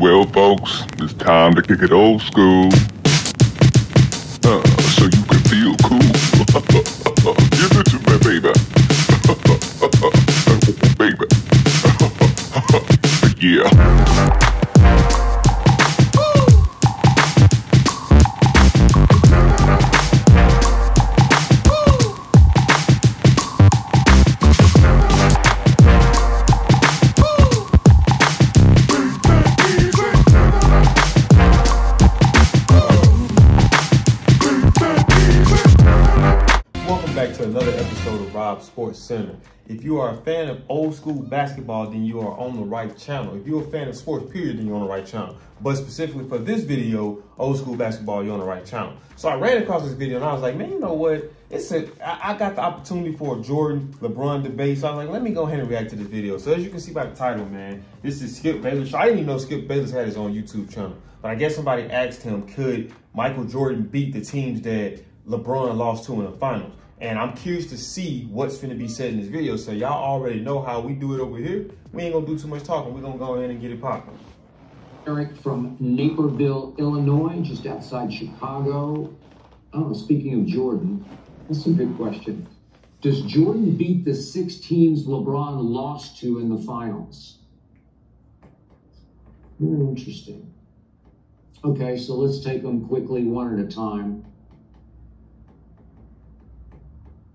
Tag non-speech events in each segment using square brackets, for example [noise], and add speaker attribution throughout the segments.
Speaker 1: Well, folks, it's time to kick it old school. Uh, so you
Speaker 2: Sports Center. If you are a fan of old school basketball, then you are on the right channel. If you're a fan of sports, period, then you're on the right channel. But specifically for this video, old school basketball, you're on the right channel. So I ran across this video and I was like, man, you know what? It's a I, I got the opportunity for a Jordan LeBron debate. So I was like, let me go ahead and react to this video. So as you can see by the title, man, this is Skip Bayless. I didn't even know Skip Bayless had his own YouTube channel. But I guess somebody asked him, could Michael Jordan beat the teams that LeBron lost to in the finals? And I'm curious to see what's going to be said in this video. So y'all already know how we do it over here. We ain't gonna do too much talking. We're gonna go in and get it popping.
Speaker 3: Eric from Naperville, Illinois, just outside Chicago. Oh, speaking of Jordan, that's a good question. Does Jordan beat the six teams LeBron lost to in the finals? Very interesting. Okay, so let's take them quickly one at a time.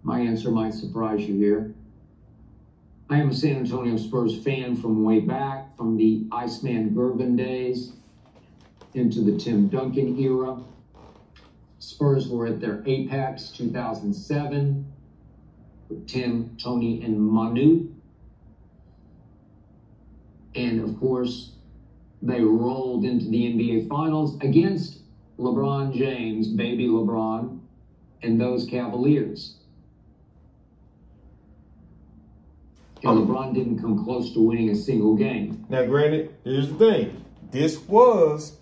Speaker 3: My answer might surprise you here. I am a San Antonio Spurs fan from way back, from the Iceman Gervin days into the Tim Duncan era. Spurs were at their apex 2007 with Tim, Tony, and Manu. And of course, they rolled into the NBA Finals against LeBron James, baby LeBron, and those Cavaliers. And LeBron didn't come close to winning a single game.
Speaker 2: Now, granted, here's the thing. This was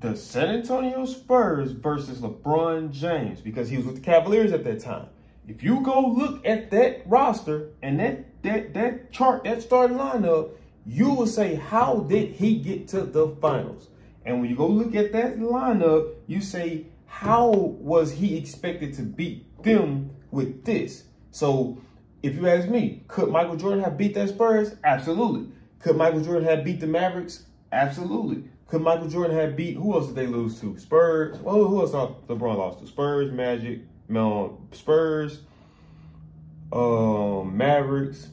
Speaker 2: the San Antonio Spurs versus LeBron James because he was with the Cavaliers at that time. If you go look at that roster and that that that chart, that starting lineup, you will say, how did he get to the finals? And when you go look at that lineup, you say, how was he expected to beat them with this? So if you ask me, could Michael Jordan have beat that Spurs? Absolutely. Could Michael Jordan have beat the Mavericks? Absolutely. Could Michael Jordan have beat who else did they lose to? Spurs. Well, who else LeBron lost to? Spurs, Magic, no, Spurs, um, Mavericks.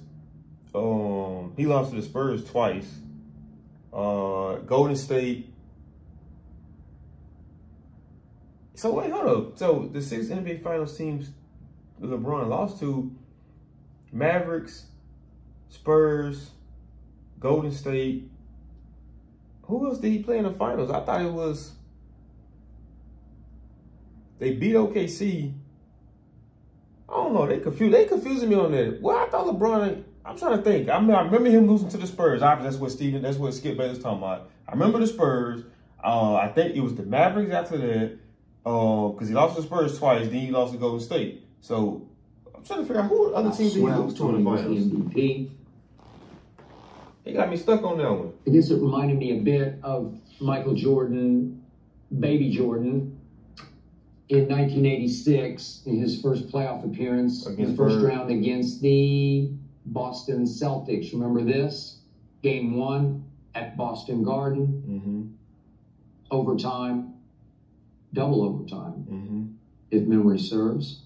Speaker 2: Um, he lost to the Spurs twice. Uh, Golden State. So wait, hold up. So the six NBA Finals teams LeBron lost to Mavericks, Spurs, Golden State. Who else did he play in the finals? I thought it was. They beat OKC. I don't know. They confused. They confusing me on that. Well, I thought LeBron. I'm trying to think. I mean, I remember him losing to the Spurs. Obviously, that's what Steven. That's what Skip Bayless talking about. I remember the Spurs. Uh, I think it was the Mavericks after that. Because uh, he lost to the Spurs twice. Then he lost to Golden State. So trying to figure out who other teams did he lose to in the finals.
Speaker 3: MVP.
Speaker 2: He got me stuck on that one.
Speaker 3: I guess it reminded me a bit of Michael Jordan, baby Jordan, in 1986 in his first playoff appearance,
Speaker 2: Against
Speaker 3: the first
Speaker 2: Bird.
Speaker 3: round against the Boston Celtics. Remember this? Game one at Boston Garden,
Speaker 2: Mm-hmm.
Speaker 3: overtime, double overtime,
Speaker 2: Mm-hmm.
Speaker 3: if memory serves.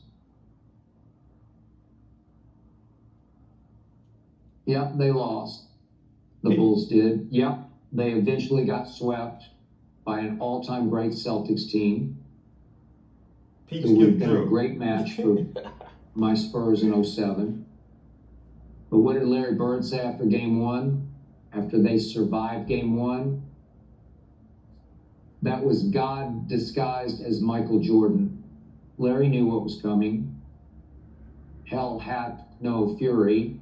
Speaker 3: Yep, they lost. The. Bulls did. Yep, they eventually got swept by an all-time great Celtics team.
Speaker 2: Pete
Speaker 3: It would have been a great match for [laughs] my Spurs in 07. But what did Larry Bird say after game one? After they survived game one? That was God disguised as Michael Jordan. Larry knew what was coming. Hell hath no fury.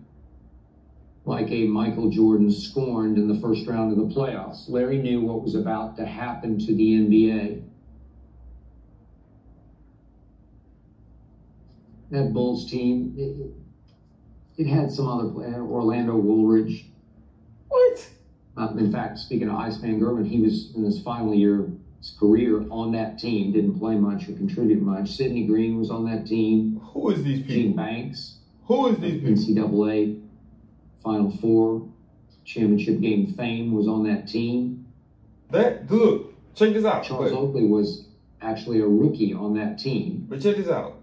Speaker 3: Like a Michael Jordan scorned in the first round of the playoffs. Larry knew what was about to happen to the NBA. that Bulls team, it, it had some other play, Orlando Woolridge.
Speaker 2: What?
Speaker 3: Uh, in fact, speaking of Iceman Gervin, he was in his final year of his career on that team, didn't play much or contribute much. Sidney Green was on that team.
Speaker 2: Who is these
Speaker 3: Gene
Speaker 2: people?
Speaker 3: Banks,
Speaker 2: Who is these people?
Speaker 3: NCAA Final Four championship game fame was on that team.
Speaker 2: That look, check this out.
Speaker 3: Charles Oakley was actually a rookie on that team.
Speaker 2: but check this out.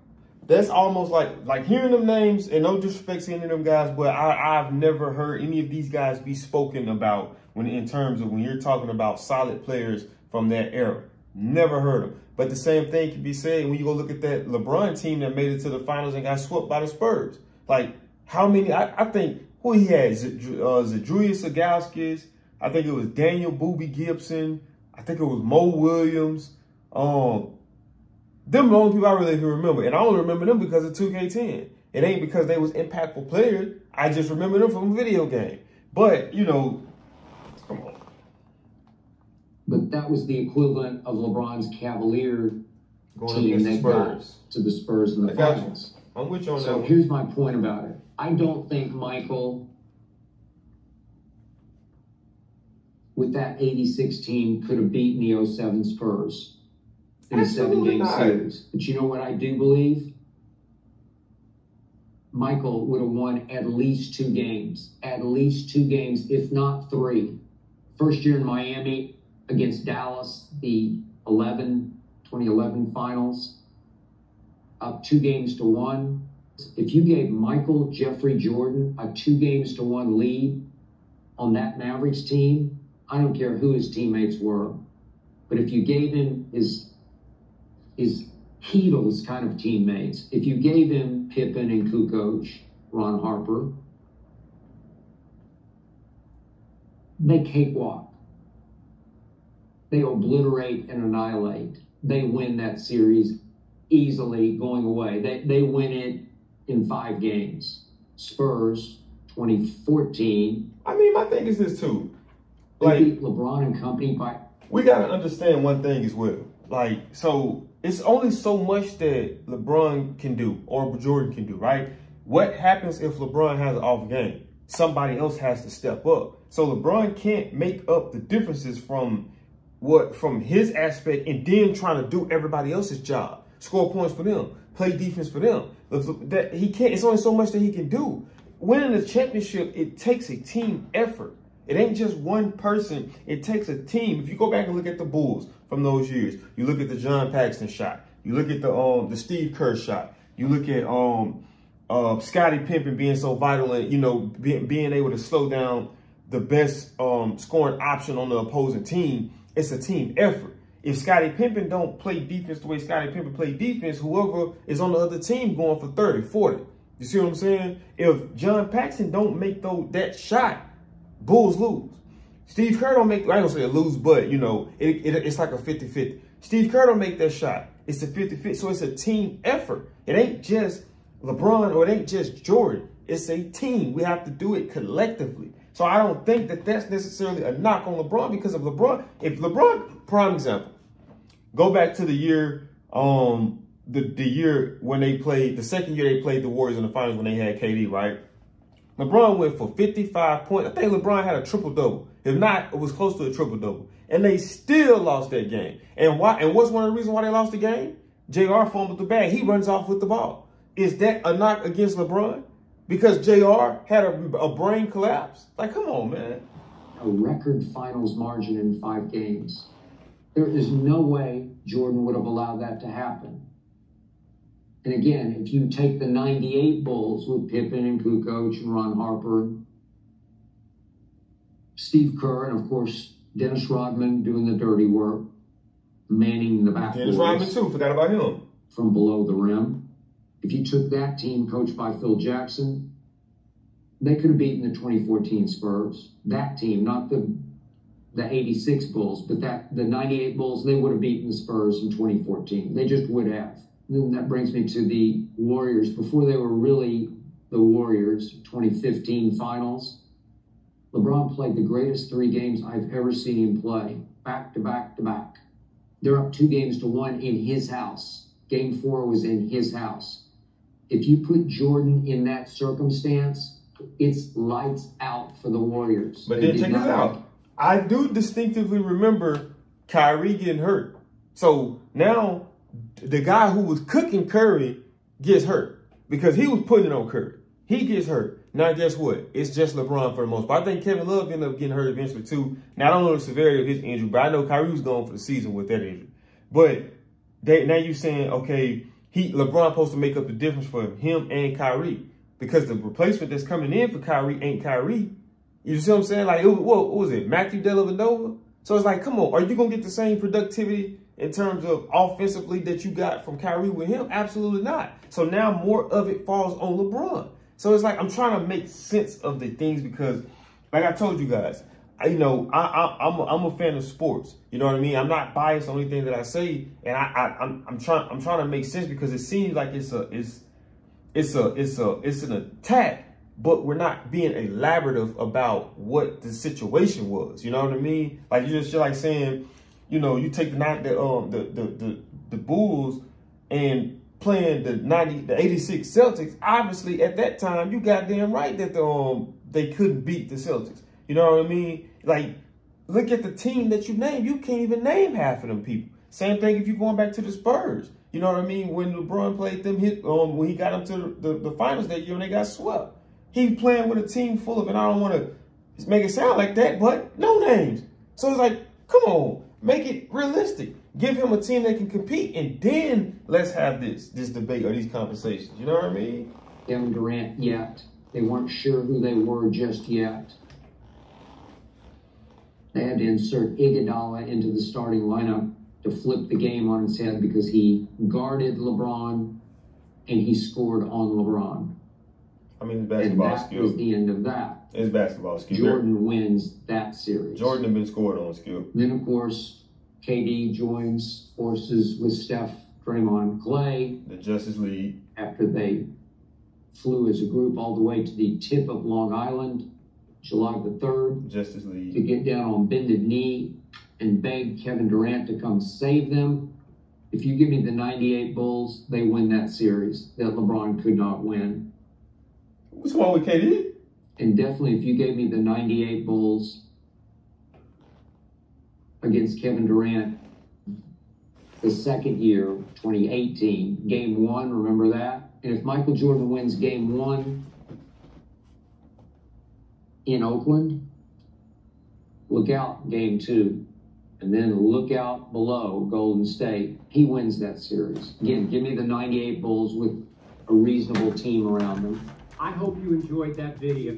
Speaker 2: That's almost like like hearing them names, and no disrespect to any of them guys, but I, I've never heard any of these guys be spoken about when in terms of when you're talking about solid players from that era. Never heard them. But the same thing can be said when you go look at that LeBron team that made it to the finals and got swept by the Spurs. Like how many? I, I think who he had, uh, Zydrunas Ilgauskas. I think it was Daniel Boobie Gibson. I think it was Mo Williams. Um, them the only people I really can remember. And I only remember them because of 2K10. It ain't because they was impactful players. I just remember them from a video game. But, you know, come on.
Speaker 3: But that was the equivalent of LeBron's Cavalier
Speaker 2: Going
Speaker 3: team
Speaker 2: the
Speaker 3: got
Speaker 2: Spurs.
Speaker 3: to the Spurs in the finals.
Speaker 2: I'm with you on that
Speaker 3: So here's my point about it. I don't think Michael, with that 86 team, could have beaten the 07 Spurs in a seven game series. But you know what I do believe? Michael would have won at least two games, at least two games, if not three. First year in Miami against Dallas, the 11, 2011 finals, up two games to one. If you gave Michael Jeffrey Jordan a two games to one lead on that Mavericks team, I don't care who his teammates were, but if you gave him his his Heatles kind of teammates, if you gave him Pippen and Kukoc, Ron Harper, they cakewalk. They obliterate and annihilate. They win that series easily going away. They, they win it in five games. Spurs, 2014,
Speaker 2: I mean, my thing is this too. Like,
Speaker 3: beat LeBron and company by
Speaker 2: we gotta understand one thing as well. Like, so it's only so much that LeBron can do or Jordan can do, right? What happens if LeBron has an off game? Somebody else has to step up. So LeBron can't make up the differences from what from his aspect and then trying to do everybody else's job. Score points for them, play defense for them. That he can't. It's only so much that he can do. Winning a championship, it takes a team effort. It ain't just one person. It takes a team. If you go back and look at the Bulls from those years, you look at the John Paxson shot. You look at the um the Steve Kerr shot. You look at um uh Scottie Pippen being so vital and you know being being able to slow down the best um scoring option on the opposing team. It's a team effort. If Scottie Pippen don't play defense the way Scottie Pippen play defense, whoever is on the other team going for 30, 40. You see what I'm saying? If John Paxson don't make that shot, Bulls lose. Steve Kerr don't make, I gonna say lose, but you know, it, it, it's like a 50-50. Steve Kerr don't make that shot. It's a 50-50. So it's a team effort. It ain't just LeBron or it ain't just Jordan. It's a team. We have to do it collectively. So I don't think that that's necessarily a knock on LeBron because of LeBron. If LeBron, prime example, go back to the year, um, the, the year when they played, the second year they played the Warriors in the finals when they had KD, right? LeBron went for 55 points. I think LeBron had a triple double. If not, it was close to a triple double. And they still lost that game. And why? And what's one of the reasons why they lost the game? JR fumbled the bag. He runs off with the ball. Is that a knock against LeBron? Because JR had a, a brain collapse? Like, come on, man.
Speaker 3: a record finals margin in five games. There is no way Jordan would have allowed that to happen. And again, if you take the 98 Bulls with Pippen and Kukoc and Ron Harper, Steve Kerr, and of course, Dennis Rodman doing the dirty work, manning the
Speaker 2: Dennis Rodman, too. Forgot about him.
Speaker 3: from below the rim. If you took that team coached by Phil Jackson, they could have beaten the 2014 Spurs. That team, not the the 86 Bulls, but that the 98 Bulls, they would have beaten the Spurs in 2014. They just would have. Then that brings me to the Warriors. Before they were really the Warriors, 2015 finals, LeBron played the greatest three games I've ever seen him play, back to back to back. They're up two games to one in his house. Game four was in his house. If you put Jordan in that circumstance, it's lights out for the Warriors.
Speaker 2: But
Speaker 3: They
Speaker 2: then
Speaker 3: did
Speaker 2: check this
Speaker 3: not-
Speaker 2: out. I do distinctively remember Kyrie getting hurt. So now the guy who was cooking Curry gets hurt because he was putting it on Curry. He gets hurt. Now, guess what? It's just LeBron for the most part. I think Kevin Love ended up getting hurt eventually, too. Now, I don't know the severity of his injury, but I know Kyrie was going for the season with that injury. But they, now you're saying, okay, he LeBron supposed to make up the difference for him and Kyrie because the replacement that's coming in for Kyrie ain't Kyrie. You see what I'm saying? Like, what, what was it? Matthew Dellavedova? So it's like, come on, are you going to get the same productivity in terms of offensively that you got from Kyrie with him? Absolutely not. So now more of it falls on LeBron. So it's like I'm trying to make sense of the things because, like I told you guys, I, you know, I, am a, I'm a fan of sports. You know what I mean? I'm not biased on anything that I say, and I, I I'm, I'm trying I'm trying to make sense because it seems like it's a it's it's a it's a it's an attack, but we're not being elaborative about what the situation was. You know what I mean? Like you just you're like saying, you know, you take the night the um the the the, the Bulls and playing the 90, the 86 Celtics, obviously at that time, you got damn right that the, um, they couldn't beat the Celtics. You know what I mean? Like, look at the team that you name. You can't even name half of them people. Same thing if you're going back to the Spurs. You know what I mean? When LeBron played them, hit um, when he got them to the, the, the finals that year and they got swept. He playing with a team full of, and I don't want to make it sound like that, but no names. So it's like, come on, make it realistic. Give him a team that can compete, and then let's have this this debate or these conversations. You know what I mean?
Speaker 3: Kevin Durant yet. They weren't sure who they were just yet. They had to insert Iguodala into the starting lineup to flip the game on its head because he guarded LeBron and he scored on LeBron.
Speaker 2: I mean, basketball
Speaker 3: and that
Speaker 2: skill.
Speaker 3: was the end of that.
Speaker 2: It's basketball skill.
Speaker 3: Jordan wins that series.
Speaker 2: Jordan had been scored on skill.
Speaker 3: Then, of course, KD joins forces with Steph, Draymond, Clay.
Speaker 2: The Justice League.
Speaker 3: After they flew as a group all the way to the tip of Long Island, July the 3rd.
Speaker 2: Justice League.
Speaker 3: To get down on bended knee and beg Kevin Durant to come save them. If you give me the 98 Bulls, they win that series that LeBron could not win.
Speaker 2: What's wrong with KD?
Speaker 3: And definitely, if you gave me the 98 Bulls, against Kevin Durant the second year, 2018, game one, remember that? And if Michael Jordan wins game one in Oakland, look out game two. And then look out below Golden State. He wins that series. Again, give me the 98 Bulls with a reasonable team around them.
Speaker 4: I hope you enjoyed that video.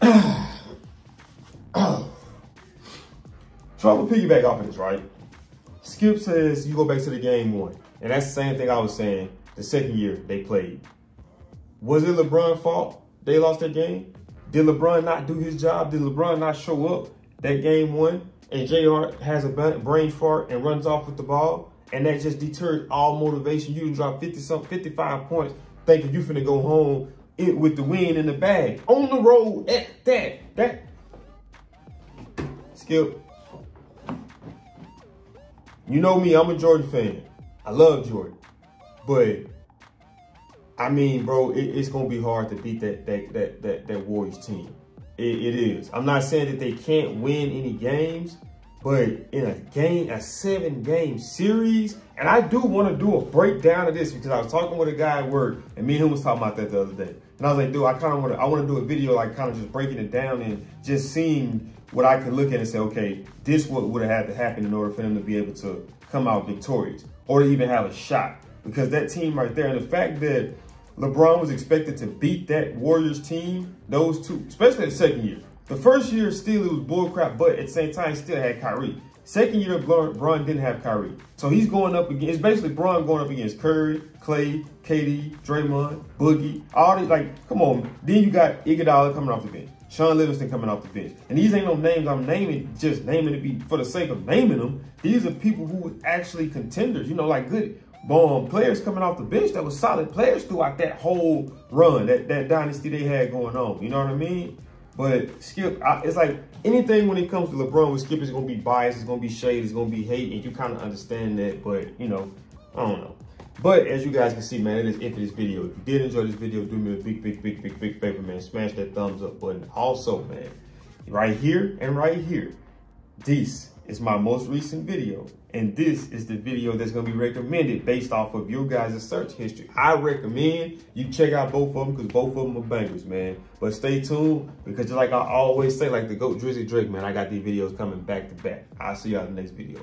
Speaker 4: [clears throat]
Speaker 2: So I'm gonna piggyback off of this, right? Skip says you go back to the game one. And that's the same thing I was saying the second year they played. Was it LeBron's fault they lost that game? Did LeBron not do his job? Did LeBron not show up that game one? And JR has a brain fart and runs off with the ball. And that just deterred all motivation. You drop 50 some 55 points thinking you finna go home it with the win in the bag. On the road at that. That Skip, you know me, I'm a Jordan fan. I love Jordan. But I mean, bro, it, it's gonna be hard to beat that that that that, that Warriors team. It, it is. I'm not saying that they can't win any games, but in a game, a seven game series, and I do want to do a breakdown of this because I was talking with a guy at work, and me and him was talking about that the other day. And I was like, dude, I kind of want to, I want to do a video like kind of just breaking it down and just seeing what I could look at and say, okay, this what would have had to happen in order for them to be able to come out victorious or to even have a shot. Because that team right there, and the fact that LeBron was expected to beat that Warriors team, those two, especially the second year. The first year, still, it was bullcrap, but at the same time, still had Kyrie. Second year, Bron didn't have Kyrie. So he's going up against, it's basically Bron going up against Curry, Clay, KD, Draymond, Boogie, all these, like, come on. Then you got Iguodala coming off the bench. Shaun Livingston coming off the bench. And these ain't no names I'm naming, just naming to be for the sake of naming them. These are people who were actually contenders, you know, like good um, players coming off the bench that was solid players throughout that whole run, that, that dynasty they had going on. You know what I mean? But Skip, I, it's like anything when it comes to LeBron with Skip is going to be biased, it's going to be shade, it's going to be hate, and you kind of understand that. But, you know, I don't know. But as you guys can see, man, it is it for this video. If you did enjoy this video, do me a big, big, big, big, big favor, man. Smash that thumbs up button. Also, man, right here and right here, this is my most recent video. And this is the video that's gonna be recommended based off of your guys' search history. I recommend you check out both of them because both of them are bangers, man. But stay tuned because just like I always say, like the GOAT Drizzy Drake, man, I got these videos coming back to back. I'll see y'all in the next video.